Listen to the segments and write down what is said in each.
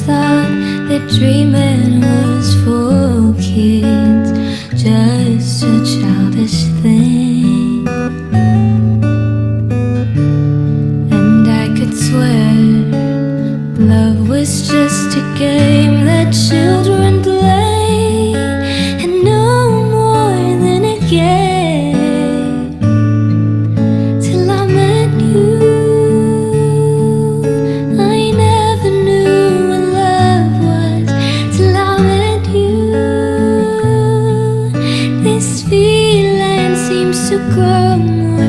thought that dreaming was for kids, just a childish thing. And I could swear love was just a game that children play. cơn mưa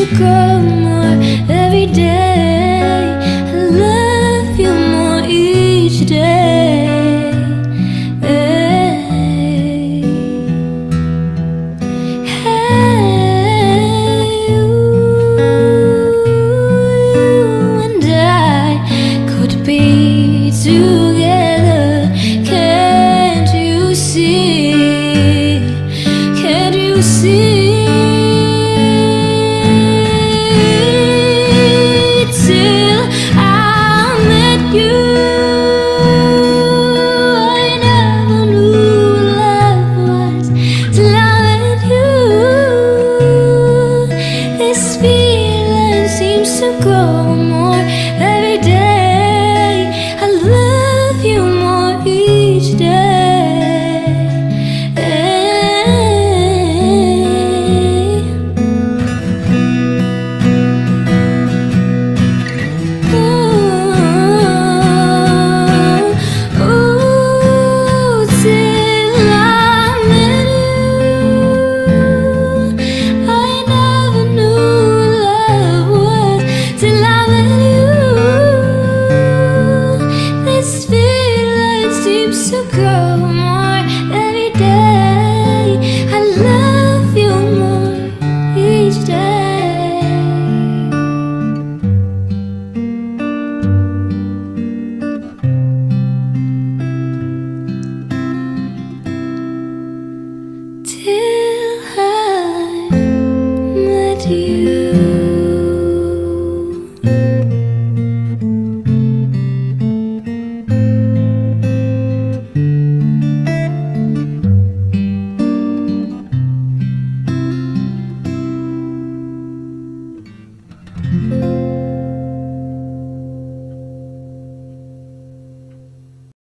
to grow more every day. I love you more each day. Hey, hey you, and I could be together. Can't you see? Can't you see? to grow more you.